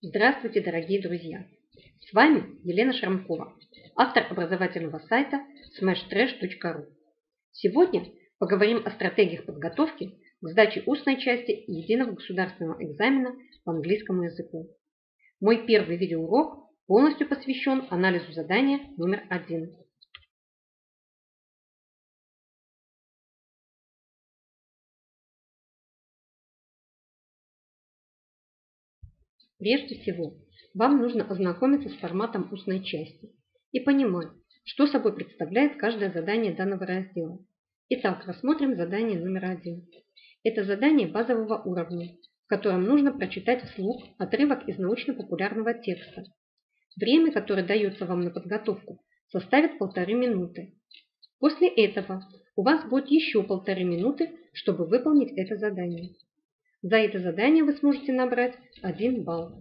Здравствуйте, дорогие друзья! С вами Елена Шрамкова, автор образовательного сайта smashtrash.ru. Сегодня поговорим о стратегиях подготовки к сдаче устной части единого государственного экзамена по английскому языку. Мой первый видеоурок полностью посвящен анализу задания номер один. Прежде всего, вам нужно ознакомиться с форматом устной части и понимать, что собой представляет каждое задание данного раздела. Итак, рассмотрим задание номер один. Это задание базового уровня, в котором нужно прочитать вслух отрывок из научно-популярного текста. Время, которое дается вам на подготовку, составит полторы минуты. После этого у вас будет еще полторы минуты, чтобы выполнить это задание. За это задание вы сможете набрать 1 балл.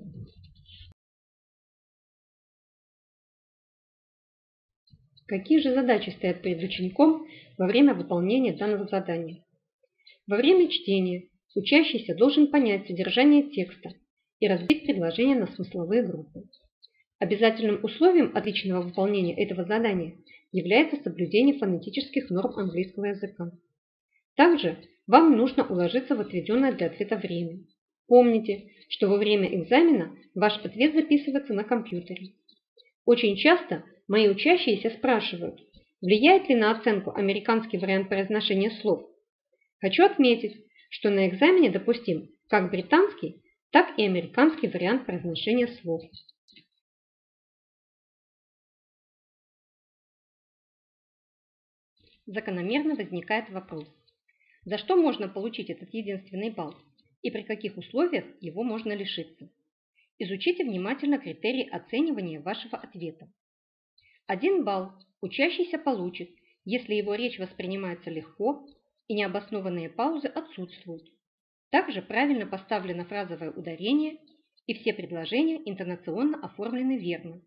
Какие же задачи стоят перед учеником во время выполнения данного задания? Во время чтения учащийся должен понять содержание текста и разбить предложения на смысловые группы. Обязательным условием отличного выполнения этого задания является соблюдение фонетических норм английского языка. Также вам нужно уложиться в отведенное для ответа время. Помните, что во время экзамена ваш ответ записывается на компьютере. Очень часто мои учащиеся спрашивают, влияет ли на оценку американский вариант произношения слов. Хочу отметить, что на экзамене допустим как британский, так и американский вариант произношения слов. Закономерно возникает вопрос, за что можно получить этот единственный балл и при каких условиях его можно лишиться. Изучите внимательно критерии оценивания вашего ответа. Один балл учащийся получит, если его речь воспринимается легко и необоснованные паузы отсутствуют. Также правильно поставлено фразовое ударение и все предложения интонационно оформлены верно.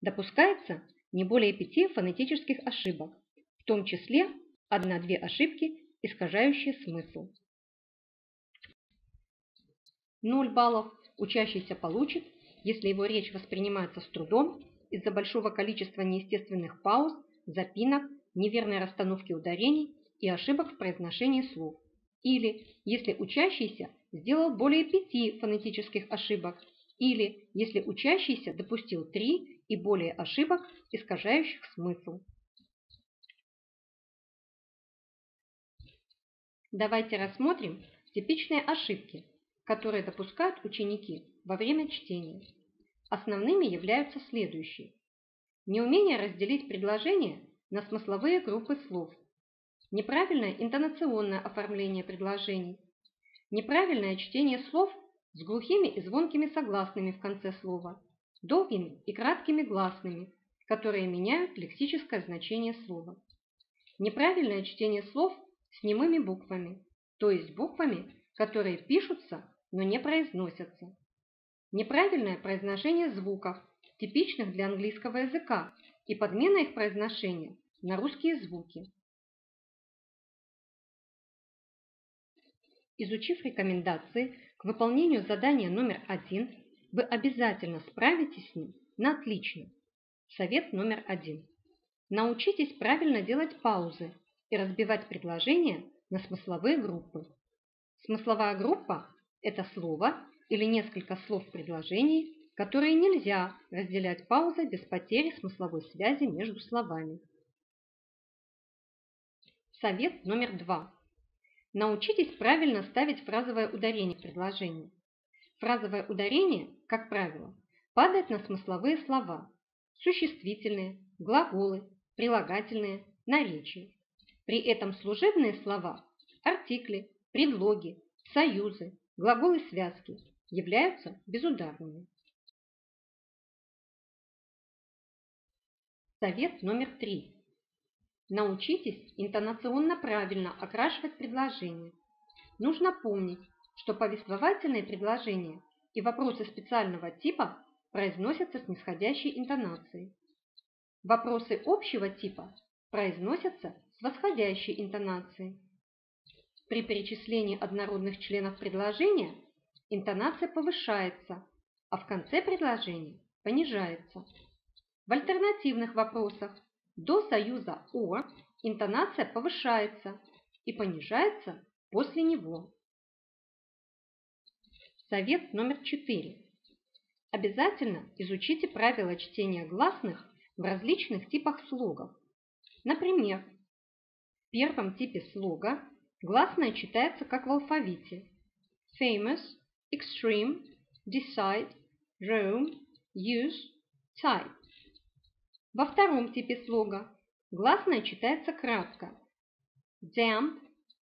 Допускается не более пяти фонетических ошибок, в том числе одна-две ошибки искажающие смысл. 0 баллов учащийся получит, если его речь воспринимается с трудом из-за большого количества неестественных пауз, запинок, неверной расстановки ударений и ошибок в произношении слов. Или если учащийся сделал более пяти фонетических ошибок, или если учащийся допустил три и более ошибок, искажающих смысл. Давайте рассмотрим типичные ошибки, которые допускают ученики во время чтения. Основными являются следующие. Неумение разделить предложения на смысловые группы слов. Неправильное интонационное оформление предложений. Неправильное чтение слов с глухими и звонкими согласными в конце слова, долгими и краткими гласными, которые меняют лексическое значение слова. Неправильное чтение слов с немыми буквами, то есть буквами, которые пишутся, но не произносятся. Неправильное произношение звуков, типичных для английского языка, и подмена их произношения на русские звуки. Изучив рекомендации к выполнению задания номер один, вы обязательно справитесь с ним на отлично. Совет номер один. Научитесь правильно делать паузы и разбивать предложения на смысловые группы. Смысловая группа – это слово или несколько слов в предложении, которые нельзя разделять паузой без потери смысловой связи между словами. Совет номер два. Научитесь правильно ставить фразовое ударение в предложении. Фразовое ударение, как правило, падает на смысловые слова, существительные, глаголы, прилагательные, наречия. При этом служебные слова, артикли, предлоги, союзы, глаголы связки являются безударными. Совет номер три. Научитесь интонационно правильно окрашивать предложения. Нужно помнить, что повествовательные предложения и вопросы специального типа произносятся с нисходящей интонацией. Вопросы общего типа произносятся восходящей интонацией. При перечислении однородных членов предложения интонация повышается, а в конце предложения понижается. В альтернативных вопросах до союза «о» интонация повышается и понижается после него. Совет номер четыре. Обязательно изучите правила чтения гласных в различных типах слогов. Например, в первом типе слога гласная читается как в алфавите. Famous, extreme, decide, roam, use, type. Во втором типе слога гласная читается кратко. Damp,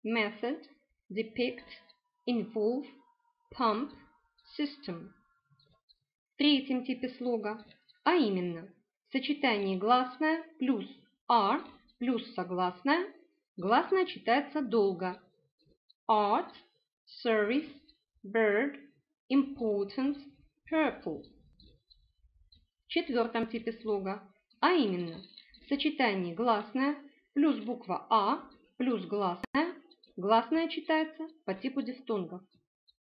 method, depict, involve, pump, system. В третьем типе слога, а именно сочетание гласная плюс r плюс согласная, гласная читается долго. Art, service, bird, important, purple. В четвертом типе слога, а именно сочетание гласная плюс буква А плюс гласная, гласная читается по типу дифтонгов.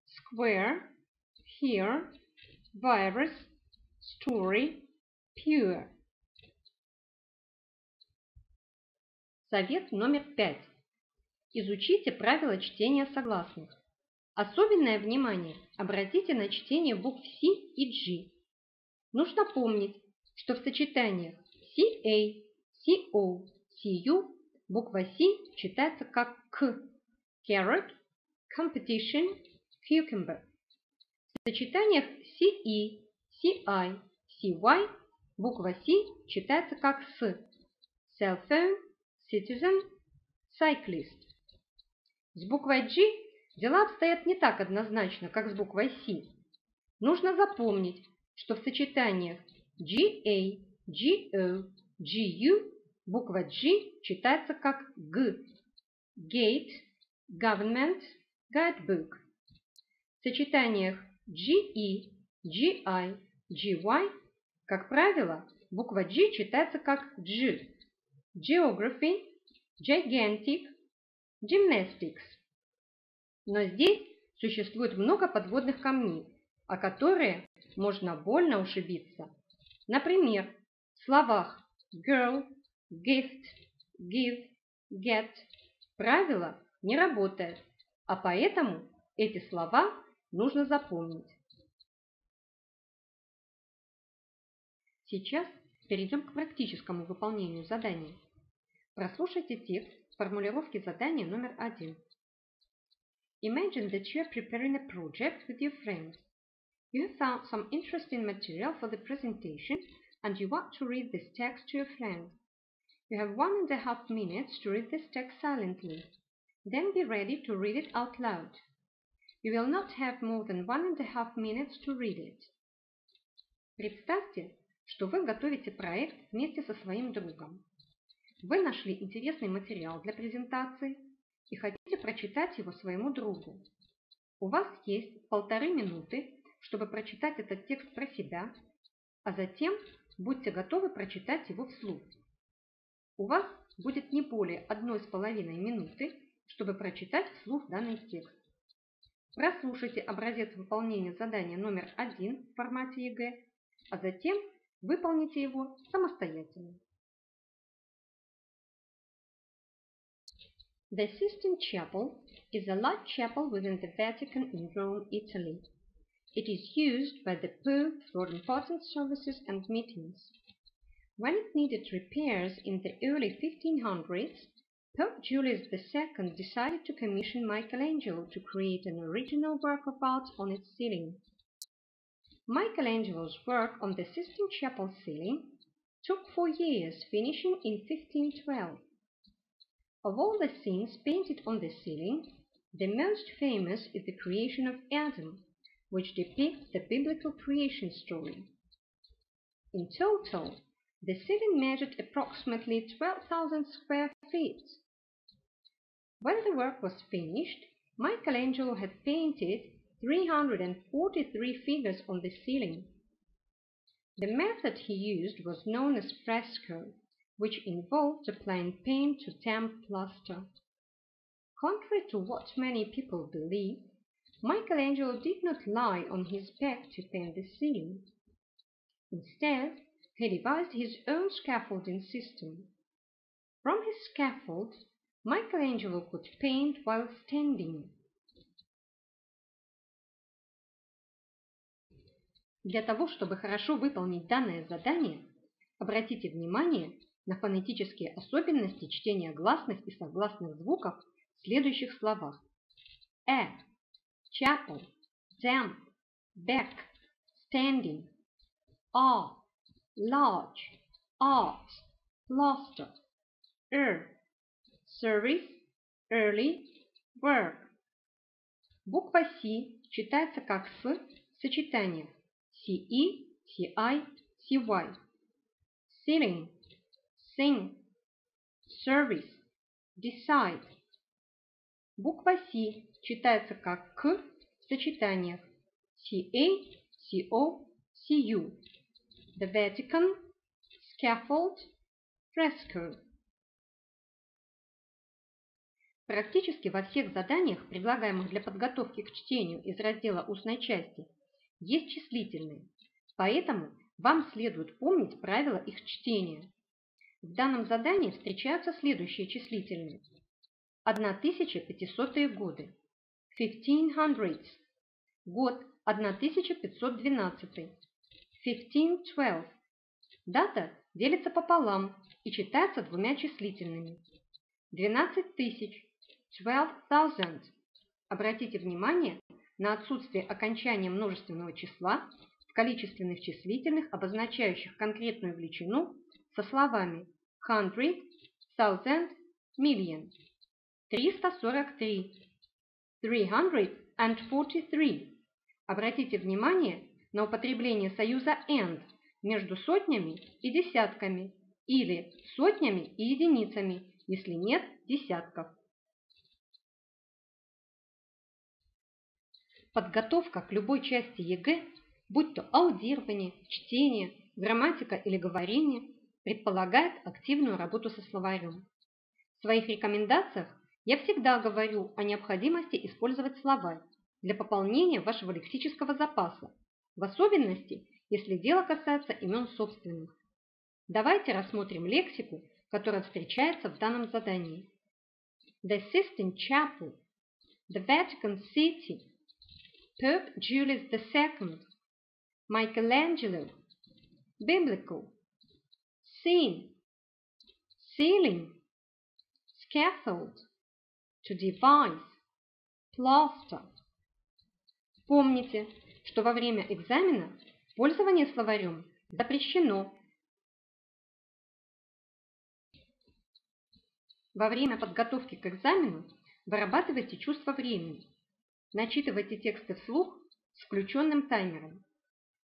Square, here, virus, story, pure. Совет номер пять. Изучите правила чтения согласных. Особенное внимание обратите на чтение букв C и G. Нужно помнить, что в сочетаниях CA, CO, CU буква C читается как К. Carrot, competition, cucumber. В сочетаниях CE, CI, CY буква C читается как С. Cell phone, citizen, cyclist. С буквой G дела обстоят не так однозначно, как с буквой C. Нужно запомнить, что в сочетаниях GA, GO, GU буква G читается как Г. Gate, Government, Guidebook. В сочетаниях GE, GI, GY, как правило, буква G читается как G. Geography, Gigantic, Gymnastics. Но здесь существует много подводных камней, о которые можно больно ушибиться. Например, в словах girl, gift, give, get правило не работает, а поэтому эти слова нужно запомнить. Сейчас перейдем к практическому выполнению задания. Прослушайте текст формулировки задания номер один. Imagine that you are preparing a project with your friends. You have found some interesting material for the presentation and you want to read this text to your friend. You have one and a half minutes to read this text silently. Then be ready to read it out loud. You will not have more than one and a half minutes to read it. Представьте, что вы готовите проект вместе со своим другом. Вы нашли интересный материал для презентации и хотите прочитать его своему другу. У вас есть полторы минуты, чтобы прочитать этот текст про себя, а затем будьте готовы прочитать его вслух. У вас будет не более одной с половиной минуты, чтобы прочитать вслух данный текст. Прослушайте образец выполнения задания номер один в формате ЕГЭ, а затем выполните его самостоятельно. The Sistine Chapel is a large chapel within the Vatican in Rome, Italy. It is used by the Pope for important services and meetings. When it needed repairs in the early 1500s, Pope Julius II decided to commission Michelangelo to create an original work of art on its ceiling. Michelangelo's work on the Sistine Chapel ceiling took four years, finishing in 1512. Of all the scenes painted on the ceiling, the most famous is the creation of Adam, which depicts the biblical creation story. In total, the ceiling measured approximately 12,000 square feet. When the work was finished, Michelangelo had painted 343 figures on the ceiling. The method he used was known as fresco, which involved applying paint to damp plaster. Contrary to what many people believe, Michelangelo did not lie on his back to paint the ceiling. Instead, he devised his own scaffolding system. From his scaffold, Michelangelo could paint while standing. Для того, чтобы хорошо выполнить данное задание, обратите внимание на фонетические особенности чтения гласных и согласных звуков в следующих словах. At, chapel, damp, back, standing, are, large, art, plaster, er, service, early, work. Буква С читается как С в сочетаниях CE, CI, CY. Ceiling, sing, service, decide. Буква С читается как К в сочетаниях CA, CO, CU. The Vatican, scaffold, fresco. Практически во всех заданиях, предлагаемых для подготовки к чтению из раздела устной части, есть числительные, поэтому вам следует помнить правила их чтения. В данном задании встречаются следующие числительные. 1500 годы. 1500s. Год 1512. 1512. Дата делится пополам и читается двумя числительными. 12 тысяч. 12,000. Обратите внимание на отсутствие окончания множественного числа в количественных числительных, обозначающих конкретную величину, со словами hundred, thousand, million. 343. 343. Обратите внимание на употребление союза and между сотнями и десятками или сотнями и единицами, если нет десятков. Подготовка к любой части ЕГЭ, будь то аудирование, чтение, грамматика или говорение, предполагает активную работу со словарем. В своих рекомендациях я всегда говорю о необходимости использовать словарь для пополнения вашего лексического запаса, в особенности, если дело касается имен собственных. Давайте рассмотрим лексику, которая встречается в данном задании. The Sistine Chapel, the Vatican City, Pope Julius II, Michelangelo, Biblical, Scene, Ceiling, Scaffold, To devise, Plaster. Помните, что во время экзамена пользование словарем запрещено. Во время подготовки к экзамену вырабатывайте чувство времени – Начитывайте тексты вслух с включенным таймером.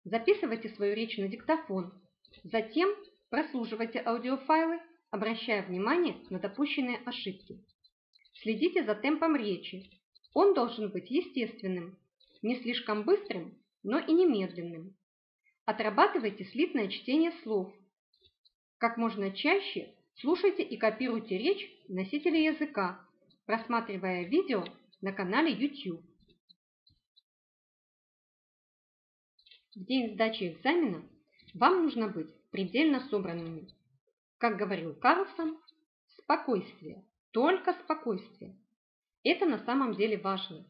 Записывайте свою речь на диктофон. Затем прослушивайте аудиофайлы, обращая внимание на допущенные ошибки. Следите за темпом речи. Он должен быть естественным, не слишком быстрым, но и не медленным. Отрабатывайте слитное чтение слов. Как можно чаще слушайте и копируйте речь носителя языка, просматривая видео на канале YouTube. В день сдачи экзамена вам нужно быть предельно собранными. Как говорил Карлсон, спокойствие, только спокойствие. Это на самом деле важно.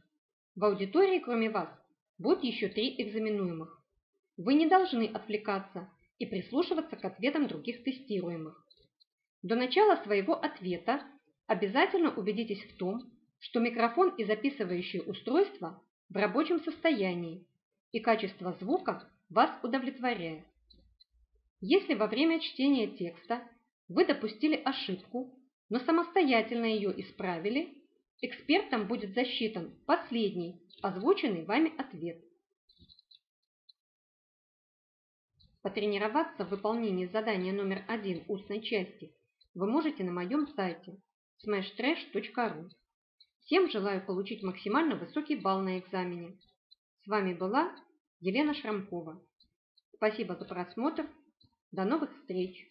В аудитории, кроме вас, будет еще три экзаменуемых. Вы не должны отвлекаться и прислушиваться к ответам других тестируемых. До начала своего ответа обязательно убедитесь в том, что микрофон и записывающее устройство в рабочем состоянии и качество звука вас удовлетворяет. Если во время чтения текста вы допустили ошибку, но самостоятельно ее исправили, экспертам будет засчитан последний, озвученный вами ответ. Потренироваться в выполнении задания номер один устной части вы можете на моем сайте smashtrash.ru. Всем желаю получить максимально высокий балл на экзамене. С вами была Елена Шрамкова. Спасибо за просмотр. До новых встреч!